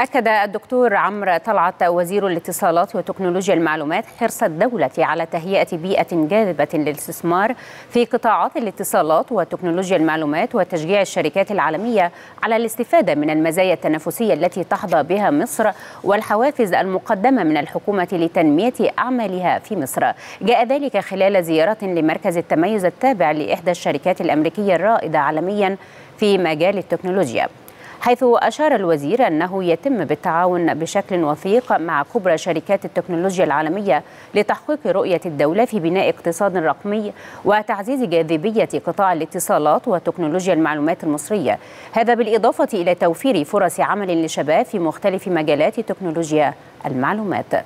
أكد الدكتور عمرو طلعت وزير الاتصالات وتكنولوجيا المعلومات حرص الدولة على تهيئة بيئة جاذبة للاستثمار في قطاعات الاتصالات وتكنولوجيا المعلومات وتشجيع الشركات العالمية على الاستفادة من المزايا التنافسية التي تحظى بها مصر والحوافز المقدمة من الحكومة لتنمية أعمالها في مصر. جاء ذلك خلال زيارة لمركز التميز التابع لإحدى الشركات الأمريكية الرائدة عالميا في مجال التكنولوجيا. حيث أشار الوزير أنه يتم بالتعاون بشكل وثيق مع كبرى شركات التكنولوجيا العالمية لتحقيق رؤية الدولة في بناء اقتصاد رقمي وتعزيز جاذبية قطاع الاتصالات وتكنولوجيا المعلومات المصرية. هذا بالإضافة إلى توفير فرص عمل للشباب في مختلف مجالات تكنولوجيا المعلومات.